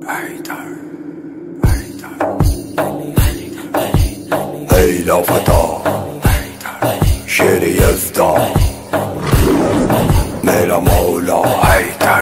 Hater, hater, hater, hater, hater, hater, hater, hater, hater,